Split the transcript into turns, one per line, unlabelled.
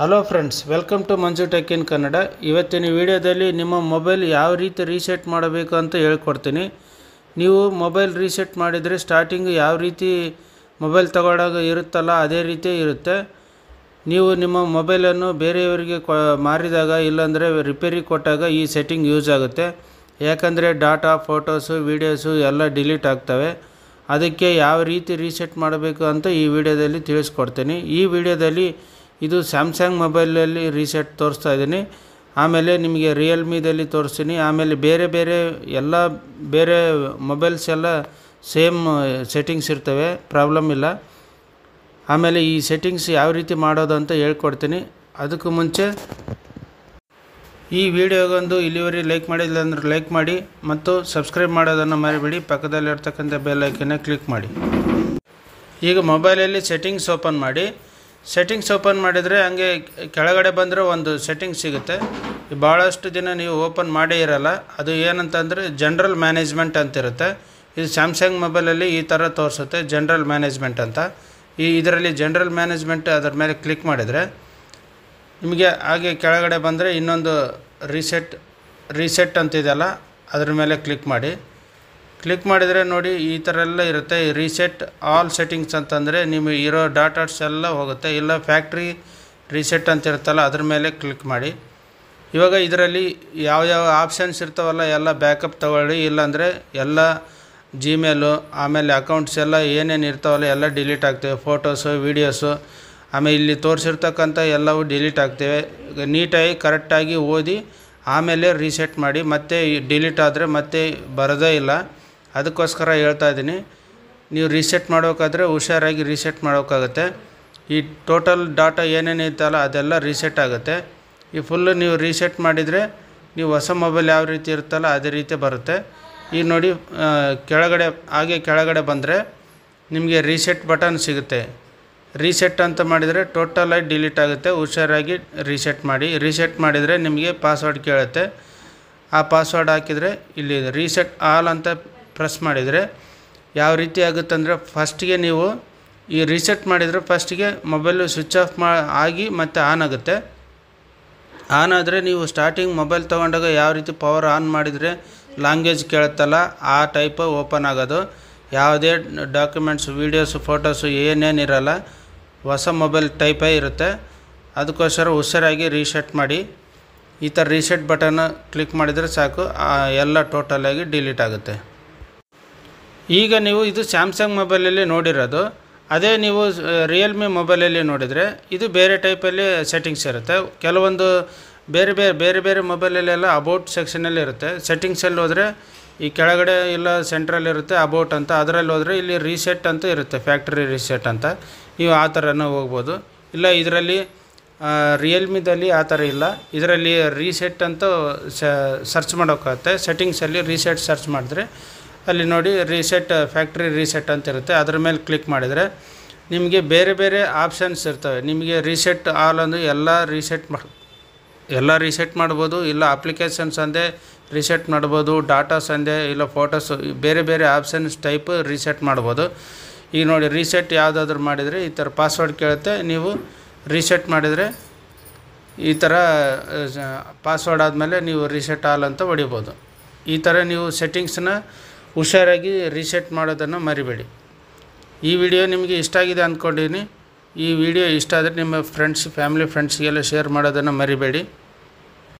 Hello friends welcome to Manju tech in Kannada ಇವತ್ತಿನ ವಿಡಿಯೋದಲ್ಲಿ ನಿಮ್ಮ ಮೊಬೈಲ್ ಯಾವ ರೀತಿ ರೀಸೆಟ್ ಮಾಡಬೇಕು ಅಂತ ಹೇಳ್ಕೊಡ್ತೀನಿ. ನೀವು ಮೊಬೈಲ್ ರೀಸೆಟ್ ಮಾಡಿದರೆ ಸ್ಟಾರ್ಟಿಂಗ್ ಯಾವ ರೀತಿ ಮೊಬೈಲ್ ತಗೊಳ್ಳಾಗ ಇರುತ್ತಲ್ಲ ಅದೇ ರೀತಿ ಇರುತ್ತೆ. ನೀವು ನಿಮ್ಮ ಮೊಬೈಲನ್ನು ಬೇರೆಯವರಿಗೆ ಮಾರಿದಾಗ ಇಲ್ಲಾಂದರೆ ರಿಪೇರಿ ಕೊಟ್ಟಾಗ ಈ ಸೆಟ್ಟಿಂಗ್ ಯೂಸ್ ಆಗುತ್ತೆ. ಯಾಕಂದರೆ ಡಾಟಾ ಫೋಟೋಸು ವೀಡಿಯೋಸು ಎಲ್ಲ ಡಿಲೀಟ್ ಆಗ್ತವೆ. ಅದಕ್ಕೆ ಯಾವ ರೀತಿ ರೀಸೆಟ್ ಮಾಡಬೇಕು ಅಂತ ಈ ವಿಡಿಯೋದಲ್ಲಿ ತಿಳಿಸ್ಕೊಡ್ತೀನಿ. ಈ ವಿಡಿಯೋದಲ್ಲಿ ಇದು ಸ್ಯಾಮ್ಸಂಗ್ ಮೊಬೈಲಲ್ಲಿ ರೀಸೆಟ್ ತೋರಿಸ್ತಾ ಇದ್ದೀನಿ. ಆಮೇಲೆ ನಿಮಗೆ ರಿಯಲ್ಮಿದಲ್ಲಿ ತೋರಿಸ್ತೀನಿ. ಆಮೇಲೆ ಬೇರೆ ಬೇರೆ ಎಲ್ಲ ಬೇರೆ ಮೊಬೈಲ್ಸ್ ಎಲ್ಲ ಸೇಮ್ ಸೆಟ್ಟಿಂಗ್ಸ್ ಇರ್ತವೆ. ಪ್ರಾಬ್ಲಮ್ ಇಲ್ಲ. ಆಮೇಲೆ ಈ ಸೆಟ್ಟಿಂಗ್ಸ್ ಯಾವ ರೀತಿ ಮಾಡೋದು ಅಂತ ಹೇಳ್ಕೊಡ್ತೀನಿ. ಅದಕ್ಕೂ ಮುಂಚೆ ಈ ವಿಡಿಯೋಗೊಂದು ಇಲ್ಲಿವರೆಗೆ ಲೈಕ್ ಮಾಡಿಲ್ಲ ಅಂದರೆ ಲೈಕ್ ಮಾಡಿ ಮತ್ತು ಸಬ್ಸ್ಕ್ರೈಬ್ ಮಾಡೋದನ್ನು ಮರಿಬೇಡಿ. ಪಕ್ಕದಲ್ಲಿರ್ತಕ್ಕಂಥ ಬೆಲ್ ಐಕನ್ನ ಕ್ಲಿಕ್ ಮಾಡಿ. ಈಗ ಮೊಬೈಲಲ್ಲಿ ಸೆಟ್ಟಿಂಗ್ಸ್ ಓಪನ್ ಮಾಡಿ. ಸೆಟ್ಟಿಂಗ್ಸ್ ಓಪನ್ ಮಾಡಿದರೆ ಹಂಗೆ ಕೆಳಗಡೆ ಬಂದರೆ ಒಂದು ಸೆಟ್ಟಿಂಗ್ ಸಿಗುತ್ತೆ. ಭಾಳಷ್ಟು ದಿನ ನೀವು ಓಪನ್ ಮಾಡೇ ಇರಲ್ಲ. ಅದು ಏನಂತಂದರೆ ಜನ್ರಲ್ ಮ್ಯಾನೇಜ್ಮೆಂಟ್ ಅಂತಿರುತ್ತೆ. ಇದು ಸ್ಯಾಮ್ಸಂಗ್ ಮೊಬೈಲಲ್ಲಿ ಈ ಥರ ತೋರಿಸುತ್ತೆ ಜನ್ರಲ್ ಮ್ಯಾನೇಜ್ಮೆಂಟ್ ಅಂತ. ಈ ಇದರಲ್ಲಿ ಜನ್ರಲ್ ಮ್ಯಾನೇಜ್ಮೆಂಟ್ ಅದರ ಮೇಲೆ ಕ್ಲಿಕ್ ಮಾಡಿದರೆ ನಿಮಗೆ ಹಾಗೆ ಕೆಳಗಡೆ ಬಂದರೆ ಇನ್ನೊಂದು ರೀಸೆಟ್ ರೀಸೆಟ್ ಅಂತಿದೆಯಲ್ಲ, ಅದರ ಮೇಲೆ ಕ್ಲಿಕ್ ಮಾಡಿ. ಕ್ಲಿಕ್ ಮಾಡಿದರೆ ನೋಡಿ ಈ ಥರ ಎಲ್ಲ ಇರುತ್ತೆ. ರೀಸೆಟ್ ಆಲ್ ಸೆಟ್ಟಿಂಗ್ಸ್ ಅಂತಂದರೆ ನಿಮಗೆ ಇರೋ ಡಾಟಾಸ್ ಎಲ್ಲ ಹೋಗುತ್ತೆ. ಇಲ್ಲ ಫ್ಯಾಕ್ಟ್ರಿ ರೀಸೆಟ್ ಅಂತ ಇರುತ್ತಲ್ಲ, ಅದ್ರ ಮೇಲೆ ಕ್ಲಿಕ್ ಮಾಡಿ. ಇವಾಗ ಇದರಲ್ಲಿ ಯಾವ ಯಾವ ಆಪ್ಷನ್ಸ್ ಇರ್ತಾವಲ್ಲ, ಎಲ್ಲ ಬ್ಯಾಕಪ್ ತಗೊಳ್ಳಿ. ಇಲ್ಲಾಂದರೆ ಎಲ್ಲ ಜಿಮೇಲು ಆಮೇಲೆ ಅಕೌಂಟ್ಸ್ ಎಲ್ಲ ಏನೇನು ಇರ್ತಾವಲ್ಲ, ಎಲ್ಲ ಡಿಲೀಟ್ ಆಗ್ತೇವೆ. ಫೋಟೋಸು ವೀಡಿಯೋಸು ಆಮೇಲೆ ಇಲ್ಲಿ ತೋರಿಸಿರ್ತಕ್ಕಂಥ ಎಲ್ಲವೂ ಡಿಲೀಟ್ ಆಗ್ತೇವೆ. ನೀಟಾಗಿ ಕರೆಕ್ಟಾಗಿ ಓದಿ, ಆಮೇಲೆ ರೀಸೆಟ್ ಮಾಡಿ. ಮತ್ತೆ ಡಿಲೀಟ್ ಆದರೆ ಮತ್ತೆ ಬರೋದೇ ಇಲ್ಲ. ಅದಕ್ಕೋಸ್ಕರ ಹೇಳ್ತಾ ಇದ್ದೀನಿ, ನೀವು ರೀಸೆಟ್ ಮಾಡೋಕ್ಕಾದ್ರೆ ಹುಷಾರಾಗಿ ರೀಸೆಟ್ ಮಾಡೋಕ್ಕಾಗುತ್ತೆ ಈ ಟೋಟಲ್ ಡಾಟಾ ಏನೇನು ಇತ್ತಲ್ಲ ಅದೆಲ್ಲ ರೀಸೆಟ್ ಆಗುತ್ತೆ. ಈ ಫುಲ್ಲು ನೀವು ರೀಸೆಟ್ ಮಾಡಿದರೆ ನೀವು ಹೊಸ ಮೊಬೈಲ್ ಯಾವ ರೀತಿ ಇರುತ್ತಲ್ಲ ಅದೇ ರೀತಿ ಬರುತ್ತೆ. ಈಗ ನೋಡಿ ಕೆಳಗಡೆ, ಹಾಗೆ ಕೆಳಗಡೆ ಬಂದರೆ ನಿಮಗೆ ರೀಸೆಟ್ ಬಟನ್ ಸಿಗುತ್ತೆ. ರೀಸೆಟ್ ಅಂತ ಮಾಡಿದರೆ ಟೋಟಲಾಗಿ ಡಿಲೀಟ್ ಆಗುತ್ತೆ, ಹುಷಾರಾಗಿ ರೀಸೆಟ್ ಮಾಡಿ. ರೀಸೆಟ್ ಮಾಡಿದರೆ ನಿಮಗೆ ಪಾಸ್ವರ್ಡ್ ಕೇಳುತ್ತೆ. ಆ ಪಾಸ್ವರ್ಡ್ ಹಾಕಿದರೆ ಇಲ್ಲಿ ರೀಸೆಟ್ ಆಲ್ ಅಂತ ಪ್ರೆಸ್ ಮಾಡಿದರೆ ಯಾವ ರೀತಿ ಆಗುತ್ತೆ ಅಂದರೆ ಫಸ್ಟಿಗೆ ನೀವು ಈ ರೀಸೆಟ್ ಮಾಡಿದರೆ ಫಸ್ಟಿಗೆ ಮೊಬೈಲು ಸ್ವಿಚ್ ಆಫ್ ಮಾ ಆಗಿ ಮತ್ತು ಆನ್ ಆಗುತ್ತೆ. ಆನ್ ಆದರೆ ನೀವು ಸ್ಟಾರ್ಟಿಂಗ್ ಮೊಬೈಲ್ ತೊಗೊಂಡಾಗ ಯಾವ ರೀತಿ ಪವರ್ ಆನ್ ಮಾಡಿದರೆ ಲ್ಯಾಂಗ್ವೇಜ್ ಕೇಳುತ್ತಲ್ಲ ಆ ಟೈಪ್ ಓಪನ್ ಆಗೋದು. ಯಾವುದೇ ಡಾಕ್ಯುಮೆಂಟ್ಸ್ ವೀಡಿಯೋಸು ಫೋಟೋಸು ಏನೇನು ಇರಲ್ಲ, ಹೊಸ ಮೊಬೈಲ್ ಟೈಪೇ ಇರುತ್ತೆ. ಅದಕ್ಕೋಸ್ಕರ ಹುಷಾರಾಗಿ ರೀಸೆಟ್ ಮಾಡಿ. ಈ ಥರ ರೀಸೆಟ್ ಬಟನ್ ಕ್ಲಿಕ್ ಮಾಡಿದರೆ ಸಾಕು. ಎಲ್ಲ ಟೋಟಲಾಗಿ ಡಿಲೀಟ್ ಆಗುತ್ತೆ. ಈಗ ನೀವು ಇದು ಸ್ಯಾಮ್ಸಂಗ್ ಮೊಬೈಲಲ್ಲಿ ನೋಡಿರೋದು. ಅದೇ ನೀವು ರಿಯಲ್ಮಿ ಮೊಬೈಲಲ್ಲಿ ನೋಡಿದರೆ ಇದು ಬೇರೆ ಟೈಪಲ್ಲಿ ಸೆಟ್ಟಿಂಗ್ಸ್ ಇರುತ್ತೆ. ಕೆಲವೊಂದು ಬೇರೆ ಬೇರೆ ಬೇರೆ ಬೇರೆ ಮೊಬೈಲಲ್ಲೆಲ್ಲ ಅಬೌಟ್ ಸೆಕ್ಷನಲ್ಲಿ ಇರುತ್ತೆ. ಸೆಟ್ಟಿಂಗ್ಸಲ್ಲಿ ಹೋದರೆ ಈ ಕೆಳಗಡೆ ಇಲ್ಲ ಸೆಂಟ್ರಲ್ಲಿ ಇರುತ್ತೆ ಅಬೌಟ್ ಅಂತ. ಅದರಲ್ಲಿ ಹೋದರೆ ಇಲ್ಲಿ ರೀಸೆಟ್ ಅಂತ ಇರುತ್ತೆ ಫ್ಯಾಕ್ಟ್ರಿ ರೀಸೆಟ್ ಅಂತ. ನೀವು ಆ ಥರನೂ ಹೋಗ್ಬೋದು. ಇಲ್ಲ ಇದರಲ್ಲಿ ರಿಯಲ್ಮಿದಲ್ಲಿ ಆ ಥರ ಇಲ್ಲ. ಇದರಲ್ಲಿ ರೀಸೆಟ್ ಅಂತ ಸರ್ಚ್ ಮಾಡೋಕ್ಕಾಗುತ್ತೆ. ಸೆಟ್ಟಿಂಗ್ಸಲ್ಲಿ ರೀಸೆಟ್ ಸರ್ಚ್ ಮಾಡಿದ್ರೆ ಅಲ್ಲಿ ನೋಡಿ ರೀಸೆಟ್ ಫ್ಯಾಕ್ಟ್ರಿ ರೀಸೆಟ್ ಅಂತ ಇರುತ್ತೆ. ಅದ್ರ ಮೇಲೆ ಕ್ಲಿಕ್ ಮಾಡಿದರೆ ನಿಮಗೆ ಬೇರೆ ಬೇರೆ ಆಪ್ಷನ್ಸ್ ಇರ್ತವೆ. ನಿಮಗೆ ರೀಸೆಟ್ ಆಲ್ ಅಂದರೆ ಎಲ್ಲ ರೀಸೆಟ್ ಮಾಡಿ, ಎಲ್ಲ ರೀಸೆಟ್ ಮಾಡ್ಬೋದು, ಇಲ್ಲ ಅಪ್ಲಿಕೇಶನ್ಸ್ ಅಂದೇ ರೀಸೆಟ್ ಮಾಡ್ಬೋದು ಡಾಟಾಸ್ ಅಂದೆ, ಇಲ್ಲ ಫೋಟೋಸ್ ಬೇರೆ ಬೇರೆ ಆಪ್ಷನ್ಸ್ ಟೈಪ್ ರೀಸೆಟ್ ಮಾಡ್ಬೋದು. ಈಗ ನೋಡಿ ರೀಸೆಟ್ ಯಾವುದಾದ್ರೂ ಮಾಡಿದರೆ ಈ ಥರ ಪಾಸ್ವರ್ಡ್ ಕೇಳುತ್ತೆ. ನೀವು ರೀಸೆಟ್ ಮಾಡಿದರೆ ಈ ಥರ ಪಾಸ್ವರ್ಡ್ ಆದಮೇಲೆ ನೀವು ರೀಸೆಟ್ ಆಲ್ ಅಂತ ಹೊಡಿಬೋದು. ಈ ಥರ ನೀವು ಸೆಟ್ಟಿಂಗ್ಸನ್ನ ಹುಷಾರಾಗಿ ರೀಸೆಟ್ ಮಾಡೋದನ್ನು ಮರಿಬೇಡಿ. ಈ ವಿಡಿಯೋ ನಿಮಗೆ ಇಷ್ಟ ಆಗಿದೆ ಅಂದ್ಕೊಂಡಿದ್ದೀನಿ ಈ ವಿಡಿಯೋ ಇಷ್ಟ ಆದರೆ ನಿಮ್ಮ ಫ್ರೆಂಡ್ಸ್ ಫ್ಯಾಮಿಲಿ ಫ್ರೆಂಡ್ಸ್ಗೆಲ್ಲ ಶೇರ್ ಮಾಡೋದನ್ನು ಮರಿಬೇಡಿ.